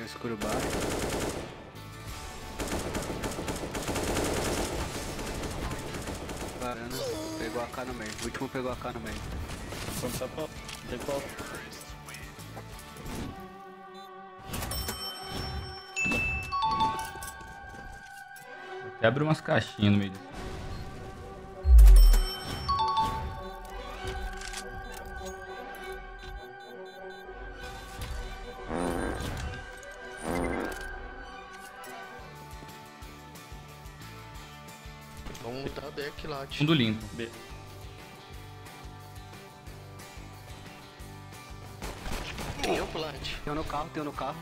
O escuro baixo. Varanda, pegou a K no meio. O último pegou a K no meio. Vamos só pra... Tem qual? Até abre umas caixinhas no meio disso. Lá, tio. Fundo limpo. B. Tem o plant. Tem um no carro, tem um no carro.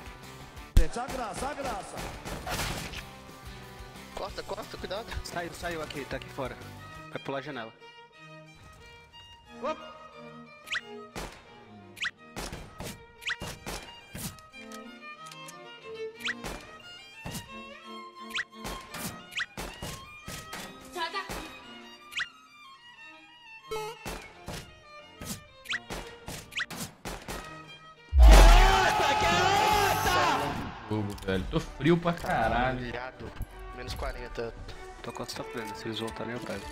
Costa, costa, cuidado. Saiu, saiu aqui, tá aqui fora. Vai pular a janela. Fogo, velho. Tô frio pra caralho. Viado. Menos 40. Tô costa plena, se eles voltarem eu pego.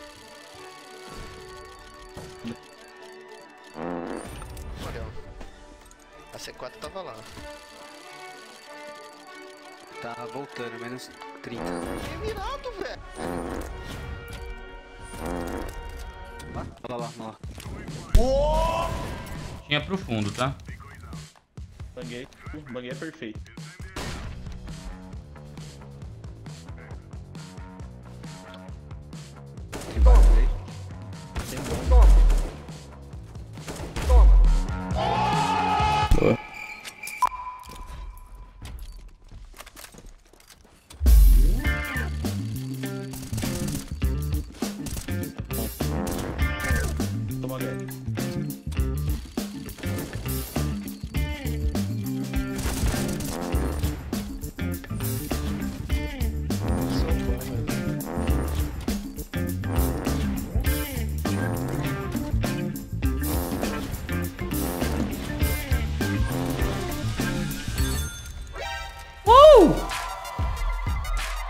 Olha, ó. A C4 tava lá. Tá voltando, menos 30. Que mirado, velho. Lá, olha lá, olha lá. Tinha pro fundo, tá? Banguei. Banguei é perfeito. Toma H. Sou bom, velho.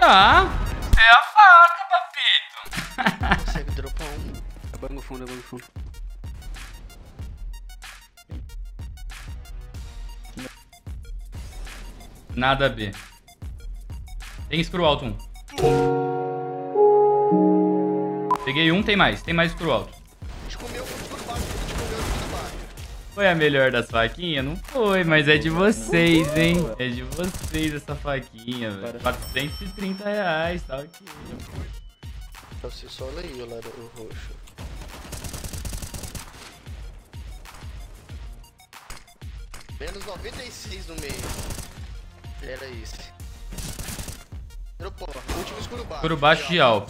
Tá. É a faca, papito. Consegue dropar um. É banco fundo, é banco fundo. Nada B. Tem screw alto um. Peguei um, tem mais. Tem mais screw alto. Foi a melhor das faquinhas? Não foi, mas é de vocês, hein? É de vocês essa faquinha, velho. 430 reais, tá ok. Pra você só olha aí o lado o roxo. Menos 96 no meio. Era esse. Dropou. Último escuro baixo. Por baixo de Alp.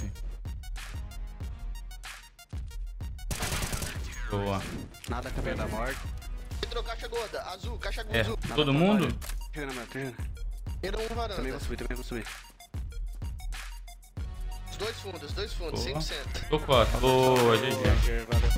Boa. Nada cabeça da morte. Entrou caixa gorda, azul, caixa É, azul. Nada todo pra mundo? Chegando, mano, chegando. Entrou um varanda. Também vou subir, também vou subir. Os dois fundos, os dois fundos, Boa. 100%. Tô costa. Boa, GG.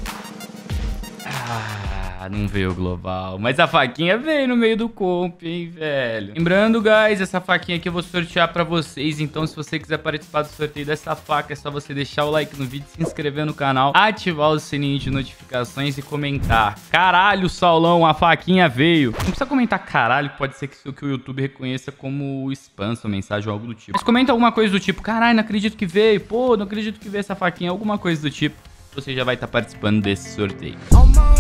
Ah, não veio o global. Mas a faquinha veio no meio do comp, hein, velho. Lembrando, guys, essa faquinha aqui eu vou sortear pra vocês. Então, se você quiser participar do sorteio dessa faca, é só você deixar o like no vídeo, se inscrever no canal, ativar o sininho de notificações e comentar. Caralho, Saulão, a faquinha veio. Não precisa comentar caralho, pode ser que que o YouTube reconheça como spam, sua mensagem ou algo do tipo. Mas comenta alguma coisa do tipo, caralho, não acredito que veio. Pô, não acredito que veio essa faquinha. Alguma coisa do tipo. Você já vai estar participando desse sorteio. I'm